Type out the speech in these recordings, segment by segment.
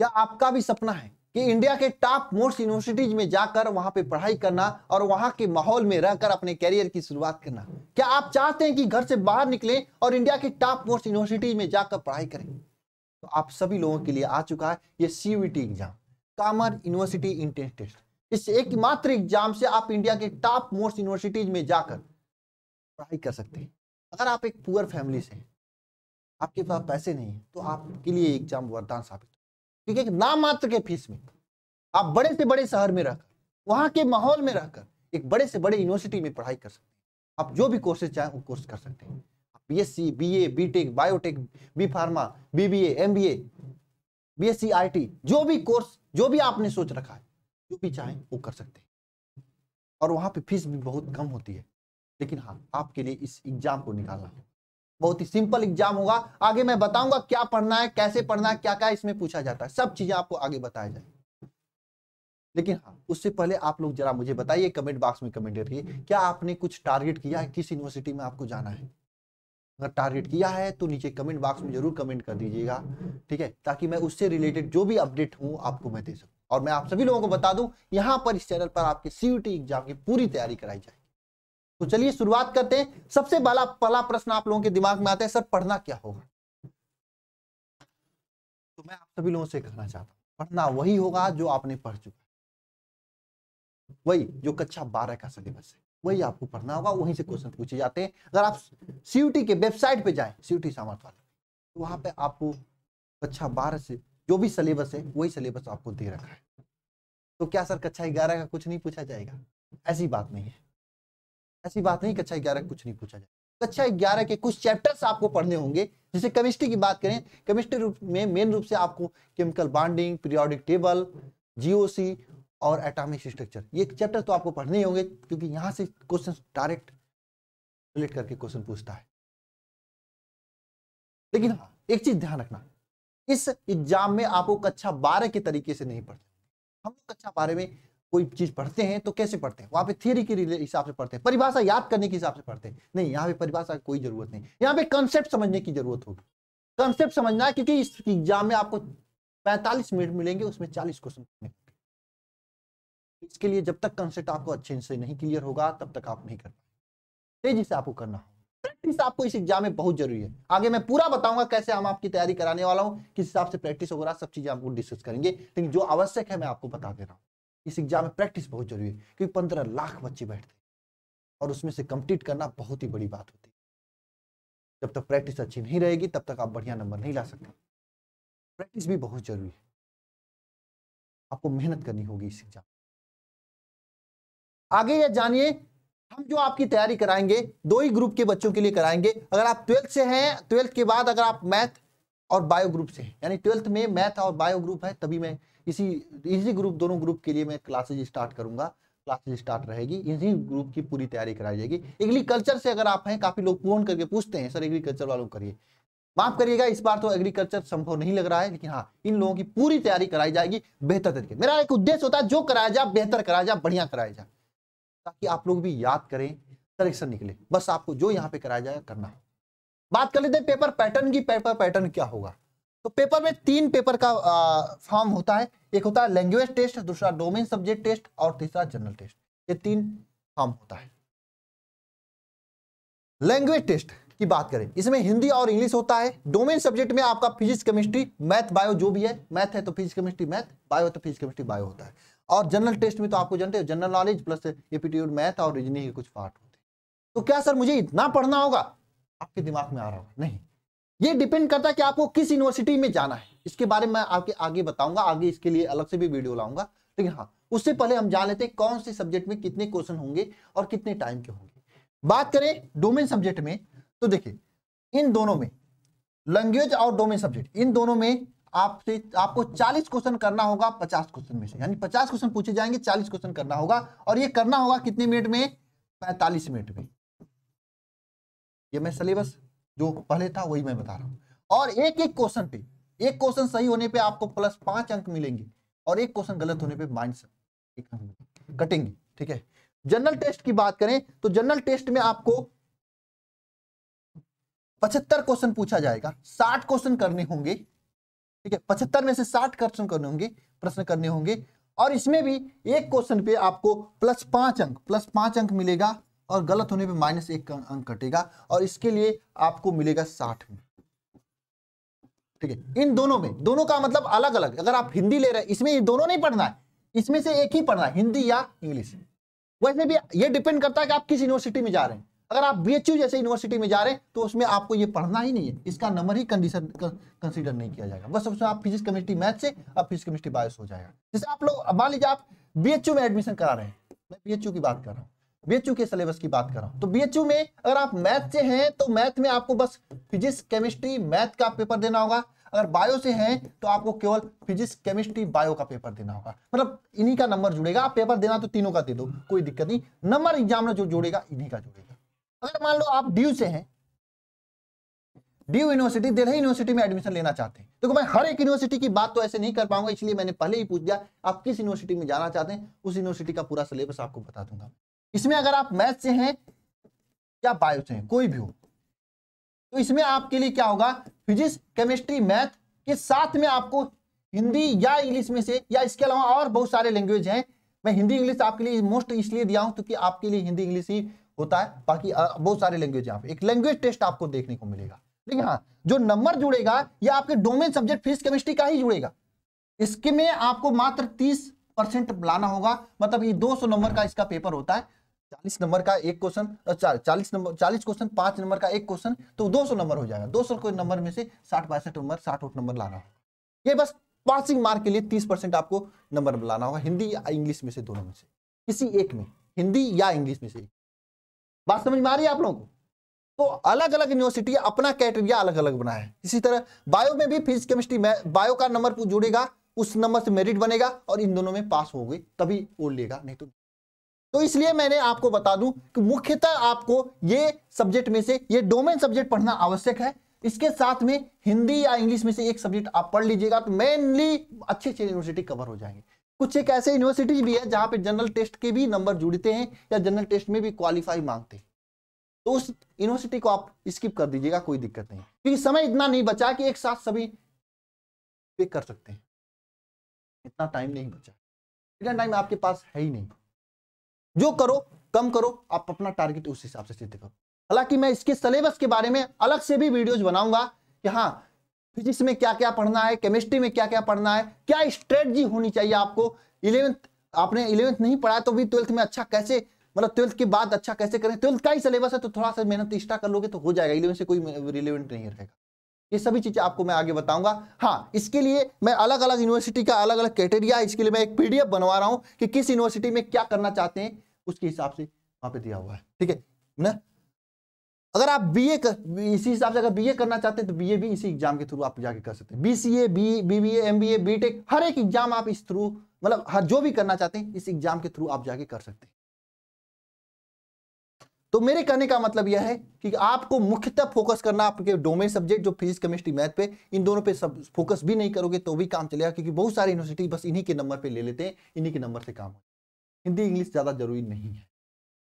क्या आपका भी सपना है कि इंडिया के टॉप मोस्ट यूनिवर्सिटीज में जाकर वहाँ पे पढ़ाई करना और वहाँ के माहौल में रहकर अपने करियर की शुरुआत करना। क्या आप चाहते हैं कि घर से बाहर निकले और इंडिया के टॉप मोस्ट यूनिवर्सिटीज में जाकर पढ़ाई करें? तो आप सभी लोगों के लिए आ चुका है ये CUT exam common university entrance test इस एकमात्र एग्ज़ाम से आप इंडिया के टॉप मोस्ट यूनिवर्सिटीज में जाकर पढ़ाई कर सकते हैं। अगर आप एक पुअर फैमिली से आपके पास पैसे नहीं है तो आपके लिए एग्ज़ाम वरदान साबित क्योंकि एक नाम मात्र के फ़ीस में आप बड़े से बड़े शहर में रहकर, वहाँ के माहौल में रहकर एक बड़े से बड़े यूनिवर्सिटी में पढ़ाई कर सकते हैं। आप जो भी कोर्सेज चाहें, वो कोर्स कर सकते हैं। B S C B A B tech biotech B pharma B B M B A B S C I T जो भी कोर्स जो भी आपने सोच रखा है, जो भी चाहें, वो कर सकते हैं। और वहाँ पे फ़ीस भी बहुत कम होती है। लेकिन हाँ आपके लिए इस एग्ज़ाम को निकालना बहुत ही सिंपल एग्ज़ाम होगा। आगे मैं बताऊँगा क्या पढ़ना है, कैसे पढ़ना है क्या क्या इसमें पूछा जाता है। सब चीज़ें आपको आगे बताया जाए लेकिन हाँ उससे पहले आप लोग जरा मुझे बताइए कमेंट बॉक्स में कमेंट करिए क्या आपने कुछ टारगेट किया है, किस यूनिवर्सिटी में आपको जाना है? अगर टारगेट किया है तो नीचे कमेंट बॉक्स में ज़रूर कमेंट कर दीजिएगा, ठीक है? ताकि मैं उससे रिलेटेड जो भी अपडेट हूँ, आपको मैं दे सकूँ। और मैं आप सभी लोगों को बता दूँ, यहाँ पर इस चैनल पर आपके सीयूटी एग्ज़ाम की पूरी तैयारी कराई जाएगी। तो चलिए शुरुआत करते हैं। सबसे पहला पहला प्रश्न आप लोगों के दिमाग में आता है, सर, पढ़ना क्या होगा? तो मैं आप सभी लोगों से कहना चाहता हूँ, पढ़ना वही होगा जो आपने पढ़ चुका वही जो कक्षा बारह का सिलेबस है, वही आपको पढ़ना होगा, वहीं से क्वेश्चन पूछे जाते हैं। अगर आप सीयूटी के वेबसाइट पे जाएँ सीयूटी सामर्थ वाले तो वहाँ पे आपको कक्षा बारह से जो भी सिलेबस है, वही सिलेबस आपको दे रखा है। तो क्या सर, कक्षा ग्यारह का कुछ नहीं पूछा जाएगा? ऐसी बात नहीं है। ऐसी बात नहीं कक्षा ग्यारह कुछ नहीं पूछा जाएगा कक्षा ग्यारह के कुछ चैप्टर्स आपको पढ़ने होंगे। जैसे केमिस्ट्री की बात करें केमिस्ट्री रूप में मेन रूप से आपको chemical bonding periodic table GOC और एटॉमिक स्ट्रक्चर ये चैप्टर तो आपको पढ़ने ही होंगे, क्योंकि यहाँ से क्वेश्चन डायरेक्ट रिलेट करके क्वेश्चन पूछता है। लेकिन हाँ एक चीज़ ध्यान रखना, इस एग्ज़ाम में आपको कक्षा बारह के तरीके से नहीं पढ़ते हम कक्षा बारह में कोई चीज़ पढ़ते हैं तो कैसे पढ़ते हैं? वहाँ पे थियरी के हिसाब से पढ़ते हैं। परिभाषा याद करने के हिसाब से पढ़ते हैं। नहीं, यहाँ पे परिभाषा की कोई ज़रूरत नहीं। यहाँ पे कंसेप्ट समझने की ज़रूरत होगी। कंसेप्ट समझना है, क्योंकि इस एग्ज़ाम में आपको पैंतालीस मिनट मिलेंगे, उसमें चालीस क्वेश्चन इसके लिए जब तक कंसेप्ट आपको अच्छे से नहीं क्लियर होगा, तब तक आप नहीं कर पाए तेज़ी से आपको करना प्रैक्टिस आपको इस एग्ज़ाम में बहुत ज़रूरी है। आगे मैं पूरा बताऊँगा कैसे हम आपकी तैयारी कराने वाला हूँ, किस हिसाब से प्रैक्टिस वगैरह सब चीज़ें आपको डिस्कस करेंगे। लेकिन जो आवश्यक है, मैं आपको बता दे रहा हूँ। इस एग्ज़ाम में प्रैक्टिस बहुत ज़रूरी है, क्योंकि पंद्रह लाख बच्चे बैठते हैं और उसमें से कंप्लीट करना बहुत ही बड़ी बात होती है। जब तक प्रैक्टिस अच्छी नहीं रहेगी, तब तक आप बढ़िया नंबर नहीं ला सकते। प्रैक्टिस भी बहुत ज़रूरी है। आपको मेहनत करनी होगी इस एग्ज़ाम आगे ये जानिए, हम जो आपकी तैयारी कराएँगे, दो ही ग्रुप के बच्चों के लिए कराएँगे। अगर आप ट्वेल्थ से हैं, ट्वेल्थ के बाद अगर आप मैथ और बायो ग्रुप से हैं, यानी ट्वेल्थ में मैथ और बायो ग्रुप है, तभी मैं इसी इसी ग्रुप दोनों ग्रुप के लिए मैं क्लासेज स्टार्ट करूँगा। क्लासेज स्टार्ट रहेगी। इसी ग्रुप की पूरी तैयारी कराई जाएगी। एग्रीकल्चर से अगर आप हैं, काफ़ी लोग फ़ोन करके पूछते हैं, सर एग्रीकल्चर वालों करिए। माफ़ करिएगा, इस बार तो एग्रीकल्चर संभव नहीं लग रहा है, लेकिन हाँ इन लोगों की पूरी तैयारी कराई जाएगी बेहतर तरीके मेरा एक उद्देश्य होता है, जो कराया जाए, बेहतर कराया जाए, बढ़िया कराया जाए। ताकि आप लोग भी याद करें करेक्शन निकले। बस आपको जो यहाँ पे कराया जाए, करना। बात कर लेते हैं पेपर पैटर्न की पेपर पैटर्न क्या होगा? तो पेपर में तीन पेपर का फॉर्म होता है। एक होता है लैंग्वेज टेस्ट दूसरा डोमेन सब्जेक्ट टेस्ट और तीसरा जनरल टेस्ट ये तीन फॉर्म होता है। लैंग्वेज टेस्ट की बात करें, इसमें हिंदी और इंग्लिश होता है। डोमेन सब्जेक्ट में आपका फिजिक्स केमिस्ट्री मैथ बायो जो भी है मैथ है तो फिजिक्स केमिस्ट्री मैथ बायो तो फिजिक्स केमिस्ट्री बायो होता है। और जनरल टेस्ट में तो आपको जानते हो general knowledge plus aptitude math और रीजनिंग के कुछ पार्ट होते हैं। तो क्या सर मुझे इतना पढ़ना होगा? आपके दिमाग में आ रहा होगा। नहीं। ये डिपेंड करता है कि आपको किस यूनिवर्सिटी में जाना है। इसके बारे में आपके आगे बताऊँगा, आगे इसके लिए अलग से भी वीडियो लाऊँगा। लेकिन हाँ उससे पहले हम जान लेते हैं कौन से सब्जेक्ट में कितने क्वेश्चन होंगे और कितने टाइम के होंगे। बात करें डोमेन सब्जेक्ट में तो देखिए, इन दोनों में लैंग्वेज और डोमेन सब्जेक्ट इन दोनों में आपसे, आपको 40 क्वेश्चन करना होगा 50 क्वेश्चन में से। यानी 50 क्वेश्चन पूछे जाएँगे 40 क्वेश्चन करना होगा और ये करना होगा कितने मिनट में? 45 मिनट में। ये मैं सिलेबस जो पहले था, वही मैं बता रहा हूँ। और एक एक क्वेश्चन पे, एक क्वेश्चन सही होने पे आपको प्लस पाँच अंक मिलेंगे और एक क्वेश्चन गलत होने पे माइनस एक अंक कटेंगे, ठीक है? जनरल टेस्ट की बात करें तो जनरल टेस्ट में आपको पचहत्तर क्वेश्चन पूछा जाएगा। साठ क्वेश्चन करने होंगे, ठीक है? पचहत्तर में से साठ क्वेश्चन करने होंगे, प्रश्न करने होंगे। और इसमें भी एक क्वेश्चन पे आपको प्लस पाँच अंक प्लस पाँच अंक मिलेगा। और गलत होने पे माइनस एक अंक कटेगा और इसके लिए आपको मिलेगा साठ में। ठीक है? इन दोनों में, दोनों का मतलब अलग अलग अगर आप हिंदी ले रहे हैं, इसमें दोनों नहीं पढ़ना है। इसमें से एक ही पढ़ना है, हिंदी या इंग्लिश। वैसे भी ये डिपेंड करता है कि आप किस यूनिवर्सिटी में जा रहे हैं। अगर आप बी जैसे यूनिवर्सिटी में जा रहे हैं तो उसमें आपको ये पढ़ना ही नहीं है। इसका नंबर ही कंडीशन कंसीडर नहीं किया जाएगा। बस उसमें आप फिजिक्स केमिस्ट्री मैथ से आप फिजिक्स केमिस्ट्री बायोस हो जाएगा। जैसे आप लोग मान लीजिए आप बीएचयू में एडमिशन करा रहे हैं। मैं बी की बात कर रहा हूँ। बीएचयू के सिलेबस की बात कर रहा हूँ। तो बीएचयू में अगर आप मैथ से हैं तो मैथ में आपको बस फिजिक्स केमिस्ट्री मैथ का पेपर देना होगा। अगर बायो से हैं तो आपको केवल फिजिक्स केमिस्ट्री बायो का पेपर देना होगा। मतलब इन्हीं का नंबर जुड़ेगा। आप पेपर देना तो तीनों का दे दो, कोई दिक्कत नहीं। नंबर एग्ज़ाम में जो जुड़ेगा, इन्हीं का जुड़ेगा। अगर मान लो आप ड्यू से हैं ड्यू यूनिवर्सिटी दिल्ली यूनिवर्सिटी में एडमिशन लेना चाहते हैं। देखो मैं हर एक यूनिवर्सिटी की बात तो ऐसे नहीं कर पाऊँगा, इसलिए मैंने पहले ही पूछ दिया, आप किस यूनिवर्सिटी में जाना चाहते हैं, उस यूनिवर्सिटी का पूरा सिलेबस आपको बता दूँगा। इसमें अगर आप मैथ से हैं या बायो से हैं, कोई भी हो तो इसमें आपके लिए क्या होगा? फिजिक्स, केमिस्ट्री, मैथ के साथ में आपको हिंदी या इंग्लिश में से, या इसके अलावा और बहुत सारे लैंग्वेज हैं। मैं हिंदी, इंग्लिश आपके लिए मोस्ट इसलिए दिया हूँ क्योंकि आपके लिए हिंदी, इंग्लिश ही होता है। बाकी बहुत सारे लैंग्वेज यहाँ पे। एक लैंग्वेज टेस्ट आपको देखने को मिलेगा। लेकिन हाँ जो नंबर जुड़ेगा, या आपके डोमेन सब्जेक्ट फिजिक्स केमिस्ट्री का ही जुड़ेगा। इसके में आपको मात्र तीस परसेंट लाना होगा। मतलब ये 200 नंबर का इसका पेपर होता है। चालीस नंबर का एक क्वेश्चन चालीस नंबर, चालीस क्वेश्चन, पाँच नंबर का एक क्वेश्चन तो दो सौ नंबर हो जाएगा। दो सौ नंबर में से साठ बासठ नंबर, साठ आठ नंबर लाना। ये बस पासिंग मार्क के लिए तीस परसेंट आपको नंबर लाना होगा, हिंदी या इंग्लिश में से, दोनों में से। किसी एक में, हिंदी या इंग्लिश में से। बात समझ में आ रही है आप लोगों को? तो अलग अलग यूनिवर्सिटी अपना कैटेरिया अलग अलग बनाया है। इसी तरह बायो में भी फिजिक्स केमिस्ट्री में बायो का नंबर जुड़ेगा, उस नंबर से मेरिट बनेगा और इन दोनों में पास हो गई, तभी वो लेगा, नहीं तो तो इसलिए मैंने आपको बता दूँ कि मुख्यतः आपको ये सब्जेक्ट में से, ये डोमेन सब्जेक्ट पढ़ना आवश्यक है। इसके साथ में हिंदी या इंग्लिश में से एक सब्जेक्ट आप पढ़ लीजिएगा तो मेनली अच्छे अच्छे यूनिवर्सिटी कवर हो जाएँगे। कुछ एक ऐसे यूनिवर्सिटीज भी है जहाँ पे जनरल टेस्ट के भी नंबर जुड़ते हैं या जनरल टेस्ट में भी क्वालिफाई मांगते हैं। तो उस यूनिवर्सिटी को आप स्किप कर दीजिएगा, कोई दिक्कत नहीं। क्योंकि समय इतना नहीं बचा कि एक साथ सभी पे कर सकते हैं। इतना टाइम नहीं बचा। इतना टाइम आपके पास है ही नहीं। जो करो, कम करो, आप अपना टारगेट उस हिसाब से सिद्ध करो। हालाँकि मैं इसके सिलेबस के बारे में अलग से भी वीडियोज़ बनाऊँगा कि हाँ फिजिक्स में क्या क्या पढ़ना है केमिस्ट्री में क्या क्या पढ़ना है, क्या स्ट्रेटजी होनी चाहिए आपको? इलेवेंथ आपने इलेवेंथ नहीं पढ़ा तो भी ट्वेल्थ में अच्छा कैसे मतलब ट्वेल्थ के बाद अच्छा कैसे करें? ट्वेल्थ का ही सिलेबस है तो थोड़ा सा मेहनत एक्स्ट्रा कर लोगे तो हो जाएगा इलेवन से कोई रिलेवेंट नहीं रहेगा ये सभी चीज़ें आपको मैं आगे बताऊँगा। हाँ इसके लिए मैं अलग अलग यूनिवर्सिटी का अलग अलग क्राइटेरिया इसके लिए मैं एक पीडीएफ बनवा रहा हूँ कि किस यूनिवर्सिटी में क्या करना चाहते हैं, उसके हिसाब से वहाँ पे दिया हुआ है। ठीक है? ना? अगर आप बीए कर, इसी हिसाब से अगर बीए करना चाहते हैं तो बीए भी इसी एग्ज़ाम के थ्रू आप जाके कर सकते हैं। BCA B BBA MBA B tech हर एक एग्ज़ाम आप इस थ्रू मतलब हर जो भी करना चाहते हैं, इस एग्ज़ाम के थ्रू आप जाके कर सकते हैं। तो मेरे कहने का मतलब यह है कि आपको मुख्यतः फोकस करना आपके डोमेन सब्जेक्ट जो फिजिक्स केमिस्ट्री मैथ पे, इन दोनों पे सब फोकस भी नहीं करोगे तो भी काम चलेगा, क्योंकि बहुत सारी यूनिवर्सिटी बस इन्हीं के नंबर पे ले लेते हैं, इन्हीं के नंबर से काम हिंदी, इंग्लिश ज़्यादा ज़रूरी नहीं है।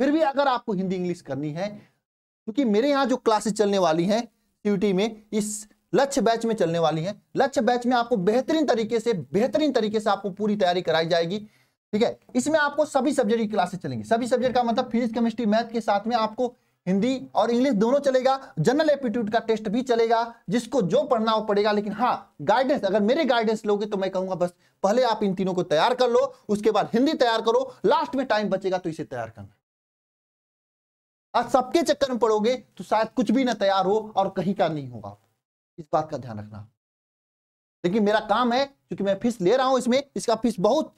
फिर भी अगर आपको हिंदी, इंग्लिश करनी है, क्योंकि मेरे यहाँ जो क्लासेस चलने वाली हैं सीयूटी में, इस लक्ष्य बैच में चलने वाली है, लक्ष्य बैच में आपको बेहतरीन तरीके से, बेहतरीन तरीके से आपको पूरी तैयारी कराई जाएगी। ठीक है? इसमें आपको सभी सब्जेक्ट की क्लासेस चलेंगी। सभी सब्जेक्ट का मतलब फिजिक्स केमिस्ट्री मैथ के साथ में आपको हिंदी और इंग्लिश दोनों चलेगा। जनरल एप्टीट्यूड का टेस्ट भी चलेगा, जिसको जो पढ़ना हो पड़ेगा। लेकिन हाँ गाइडेंस अगर मेरे गाइडेंस लोगे तो मैं कहूँगा, बस पहले आप इन तीनों को तैयार कर लो, उसके बाद हिंदी तैयार करो लास्ट में टाइम बचेगा तो इसे तैयार करना। आज सबके चक्कर में पड़ोगे तो शायद कुछ भी ना तैयार हो और कहीं का नहीं होगा। इस बात का ध्यान रखना। लेकिन मेरा काम है, क्योंकि मैं फ़ीस ले रहा हूँ इसमें, इसका फ़ीस बहुत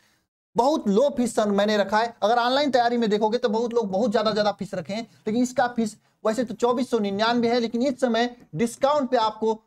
बहुत लो फ़ीस मैंने रखा है। अगर ऑनलाइन तैयारी में देखोगे तो बहुत लोग बहुत ज़्यादा ज़्यादा फ़ीस रखे हैं। लेकिन इसका फ़ीस वैसे तो चौबीस सौ निन्यानवे है, लेकिन इस समय डिस्काउंट पे आपको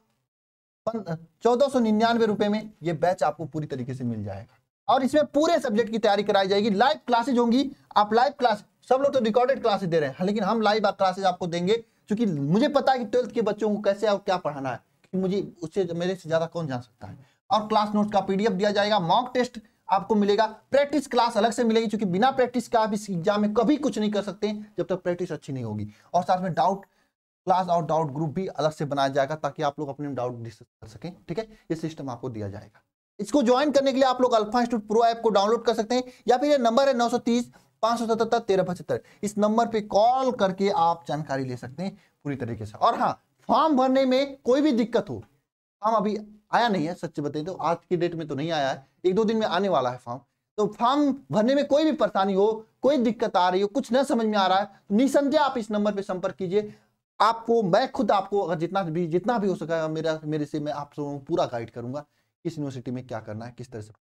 चौदह सौ निन्यानवे रुपए में ये बैच आपको पूरी तरीके से मिल जाएगा। और इसमें पूरे सब्जेक्ट की तैयारी कराई जाएगी। लाइव क्लासेज होंगी। आप लाइव क्लास सब लोग तो रिकॉर्डेड क्लासेज दे रहे हैं, लेकिन हम लाइव क्लासेज आपको देंगे। क्योंकि मुझे पता है कि ट्वेल्थ के बच्चों को कैसे और क्या पढ़ाना है। मुझे उससे मेरे से ज़्यादा कौन जान सकता है। और क्लास नोट का पीडीएफ दिया जाएगा। मॉक टेस्ट आपको मिलेगा। प्रैक्टिस क्लास अलग से मिलेगी, क्योंकि बिना प्रैक्टिस का आप इस एग्ज़ाम में कभी कुछ नहीं कर सकते, जब तक प्रैक्टिस अच्छी नहीं होगी। और साथ में डाउट क्लास और डाउट ग्रुप भी अलग से बनाया जाएगा, ताकि आप लोग अपने डाउट डिस्कस कर सकें, ठीक है? ये सिस्टम आपको दिया जाएगा। इसको ज्वाइन करने के लिए आप लोग अल्फ़ा इंस्टीट्यूट प्रो ऐप को डाउनलोड कर सकते हैं, या फिर ये नंबर है नौ सौ तीस, पाँच सौ सतहत्तर, तेरह पचहत्तर। इस नंबर पे कॉल करके आप जानकारी ले सकते हैं पूरी तरीके से। और हाँ फॉर्म भरने में कोई भी दिक्कत हो फॉर्म अभी आया नहीं है, सच्चे बताए तो आज की डेट में तो नहीं आया है एक दो दिन में आने वाला है फॉर्म। तो फॉर्म भरने में कोई भी परेशानी हो, कोई दिक्कत आ रही हो, कुछ न समझ में आ रहा है तो निसंदेह आप इस नंबर पे संपर्क कीजिए। आपको, मैं खुद आपको, अगर जितना भी जितना भी हो सका मेरा, मेरे से मैं आप पूरा गाइड करूँगा किस यूनिवर्सिटी में क्या करना है, किस तरह से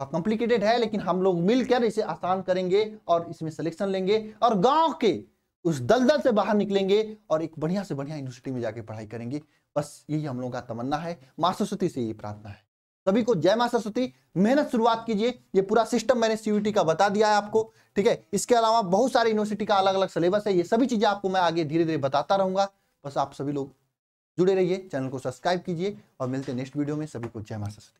कॉम्प्लिकेटेड है, लेकिन हम लोग मिलकर इसे आसान करेंगे और इसमें सिलेक्शन लेंगे और गाँव के उस दलदल से बाहर निकलेंगे और एक बढ़िया से बढ़िया यूनिवर्सिटी में जाके पढ़ाई करेंगे। बस यही हम लोगों का तमन्ना है, माँ सरस्वती से यही प्रार्थना है। सभी को जय माँ सरस्वती, मेहनत शुरुआत कीजिए। ये पूरा सिस्टम मैंने सीयूटी का बता दिया है आपको, ठीक है? इसके अलावा बहुत सारे यूनिवर्सिटी का अलग अलग सिलेबस है। ये सभी चीज़ें आपको मैं आगे धीरे धीरे बताता रहूँगा। बस आप सभी लोग जुड़े रहिए, चैनल को सब्सक्राइब कीजिए और मिलते नेक्स्ट वीडियो में। सभी को जय माँ सरस्वती।